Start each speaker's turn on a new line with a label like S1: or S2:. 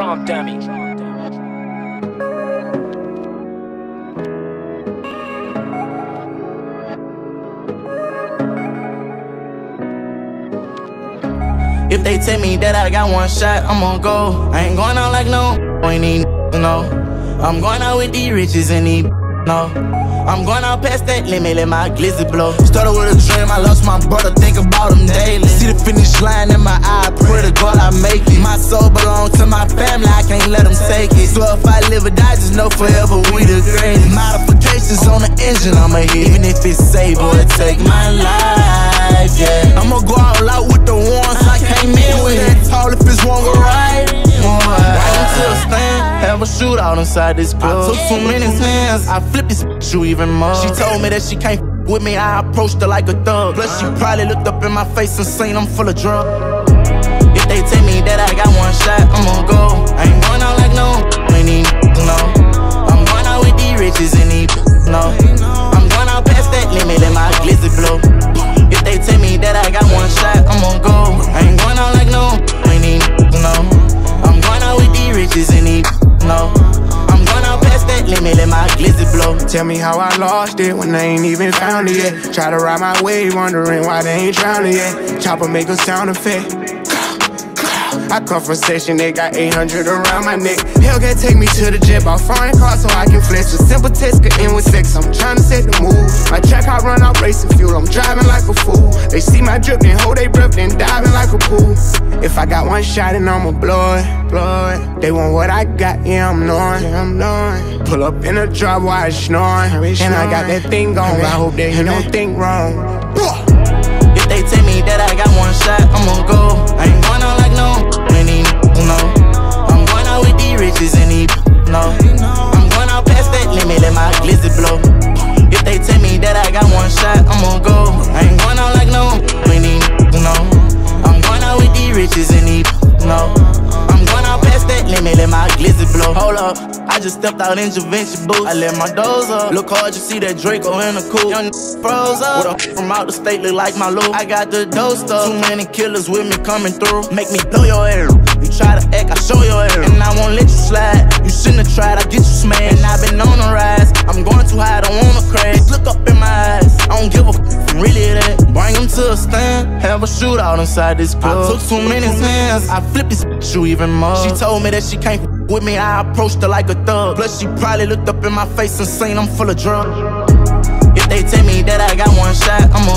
S1: Trump dummy.
S2: If they tell me that I got one shot, I'm gonna go. I ain't going out like no, ain't need no. I'm going out with these riches and these no. I'm going out past that limit, let my glizzy blow. Started with a dream, I lost my brother, think about him daily. See the finish line in my eye, pray to God I make it. My soul belongs to my family, I can't let them take it. So if I live or die, just know forever we the greatest. Modifications on the engine, I'ma hit. Even if it's save or take my life, have a shootout inside this club. I took too many hands, I flip this you even more. She told me that she can't with me, I approached her like a thug. Plus, she probably looked up in my face and seen I'm full of drugs. If they tell me that I got one shot, I'm gonna go. I ain't going out like no, Tell me
S3: how I lost it when I ain't even found it yet. Try to ride my wave, wondering why they ain't drowning yet. Chopper make a sound effect. I come from section, they got 800 around my neck. Hellcat take me to the gym, jet, bought foreign car so I can flex. A simple test could end with sex. I'm trying to set the mood. My track I run out racing fuel. I'm driving like a fool. They see my drip, then hold they breath, then diving like a pool. If I got one shot and I'ma blow it, blow it. They want what I got, yeah I'm knowing, yeah, I'm knowing. Pull up in a drop while snoring, and I got that thing going. I hope they don't think wrong.
S2: They tell me that I got one shot, I'm gonna go. I ain't going out like no, need no. I'm going out with these riches and these no. Hold up, I just stepped out in Givenchy boots. I let my doors up. Look hard, you see that Draco in the coupe. Young froze up. With a from out the state, look like my loop. I got the dough stuff. Too many killers with me coming through. Make me blow your hair. You try to act, I show your hair. And I won't let you slide. You shouldn't have tried, I get you smashed. And I've been on the rise. I'm going too high, I don't wanna crash. Look up in my eyes. I don't give a f I'm really that. Bring him to a stand. Have a shootout inside this club. I took too many hands. I flip this you even more. She told me that she can't with me, I approached her like a thug. Plus, she probably looked up in my face and seen I'm full of drugs. If they tell me that I got one shot, I'm